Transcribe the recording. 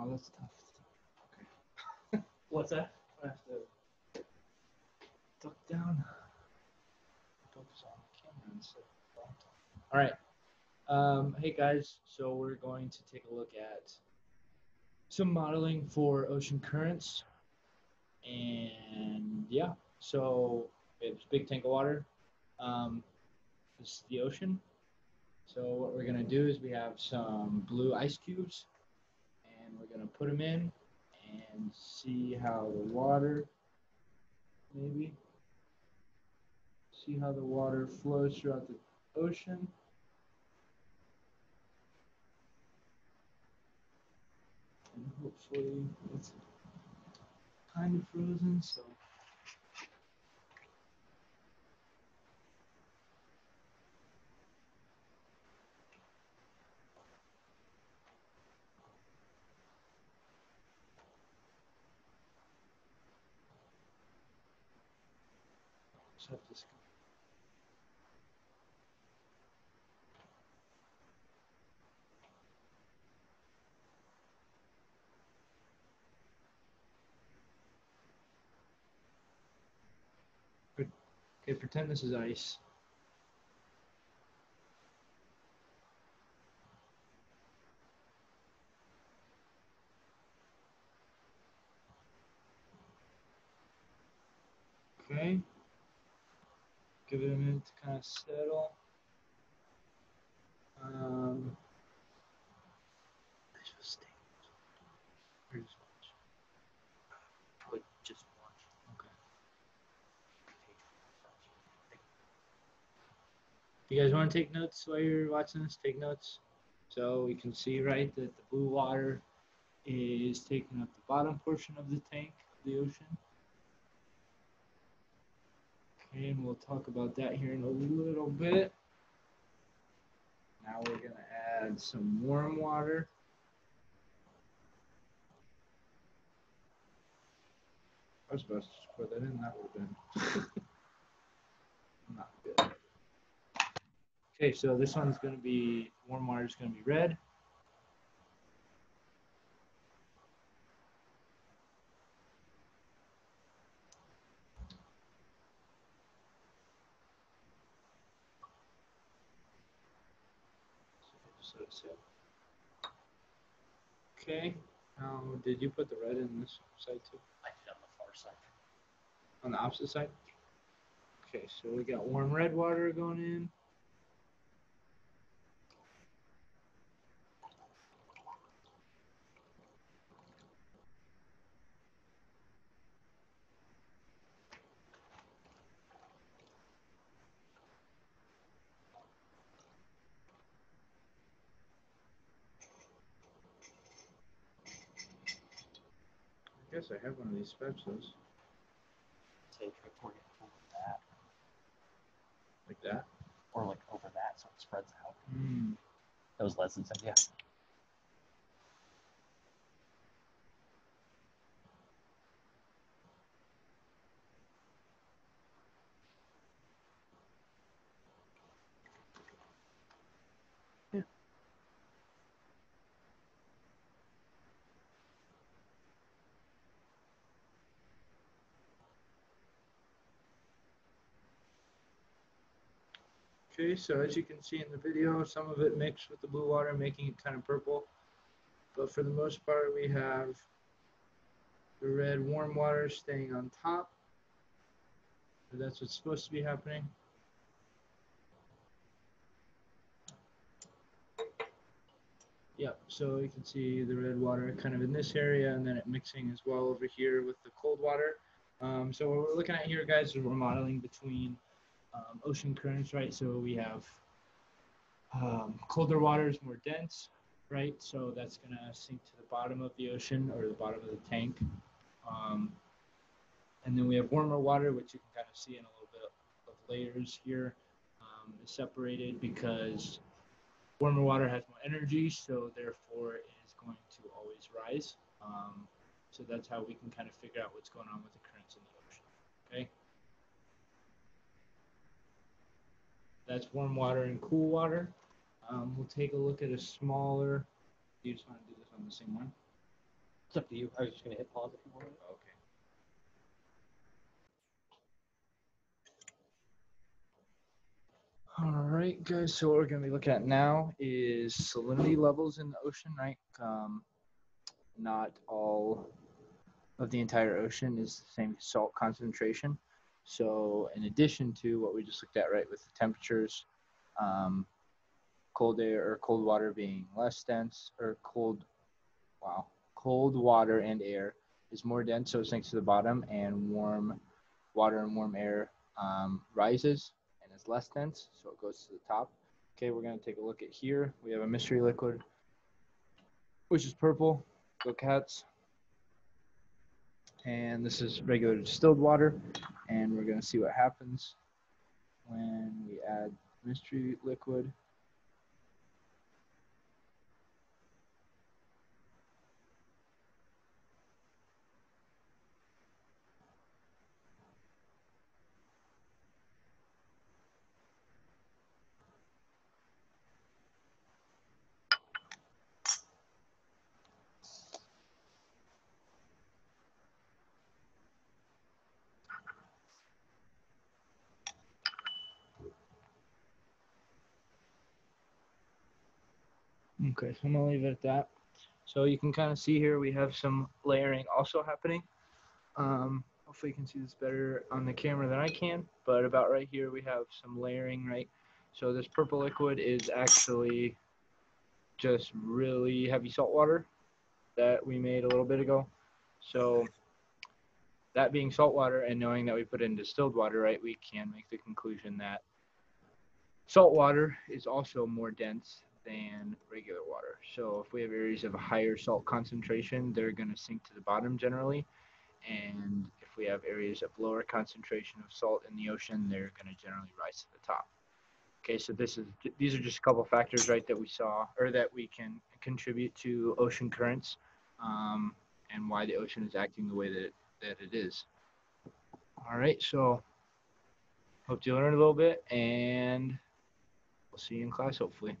Oh, that's tough. Okay. What's that? I have to duck down. Focus on the camera instead of All right. Um, hey guys, so we're going to take a look at some modeling for ocean currents. And yeah, so it's a big tank of water. Um, this is the ocean. So what we're gonna do is we have some blue ice cubes and we're gonna put them in and see how the water, maybe, see how the water flows throughout the ocean. And hopefully it's kind of frozen, so. Okay, pretend this is ice. Okay. Give it a minute to kind of settle. Um, I stay. Just watch. Just watch. Okay. You guys want to take notes while you're watching this? Take notes. So we can see, right, that the blue water is taking up the bottom portion of the tank, the ocean. And we'll talk about that here in a little bit. Now we're going to add some warm water. I was supposed to put that in, that would have been not good. Okay, so this one's going to be, warm water is going to be red. So, so. Okay, now did you put the red in this side too? I did on the far side. On the opposite side? Okay, so we got warm red water going in. Guess I have one of these spatulas pouring it over that like that. or like over that so it spreads out. Mm. That was Leslie's idea. Okay, so as you can see in the video, some of it mixed with the blue water, making it kind of purple. But for the most part, we have the red warm water staying on top. That's what's supposed to be happening. Yep, so you can see the red water kind of in this area and then it mixing as well over here with the cold water. Um, so what we're looking at here, guys, is we're modeling between um, ocean currents, right? So we have um, colder water is more dense, right? So that's going to sink to the bottom of the ocean or the bottom of the tank. Um, and then we have warmer water, which you can kind of see in a little bit of layers here, um, is separated because warmer water has more energy, so therefore it is going to always rise. Um, so that's how we can kind of figure out what's going on with the currents in the ocean. Okay. That's warm water and cool water. Um, we'll take a look at a smaller. Do You just want to do this on the same one? It's up to you. I was just gonna hit pause if you wanted. Okay. All right, guys. So what we're gonna be looking at now is salinity levels in the ocean, right? Um, not all of the entire ocean is the same salt concentration. So in addition to what we just looked at, right, with the temperatures, um, cold air or cold water being less dense, or cold, wow, cold water and air is more dense, so it sinks to the bottom, and warm water and warm air um, rises and is less dense, so it goes to the top. Okay, we're gonna take a look at here. We have a mystery liquid, which is purple. Go cats. And this is regular distilled water, and we're gonna see what happens when we add mystery liquid. Okay, so I'm gonna leave it at that. So you can kind of see here we have some layering also happening. Um, hopefully you can see this better on the camera than I can, but about right here we have some layering, right? So this purple liquid is actually just really heavy salt water that we made a little bit ago. So that being salt water and knowing that we put in distilled water, right, we can make the conclusion that salt water is also more dense than regular water. So if we have areas of a higher salt concentration, they're going to sink to the bottom generally. And if we have areas of lower concentration of salt in the ocean, they're going to generally rise to the top. Okay, so this is these are just a couple factors, right, that we saw or that we can contribute to ocean currents um, and why the ocean is acting the way that that it is. All right, so hope you learned a little bit, and we'll see you in class hopefully.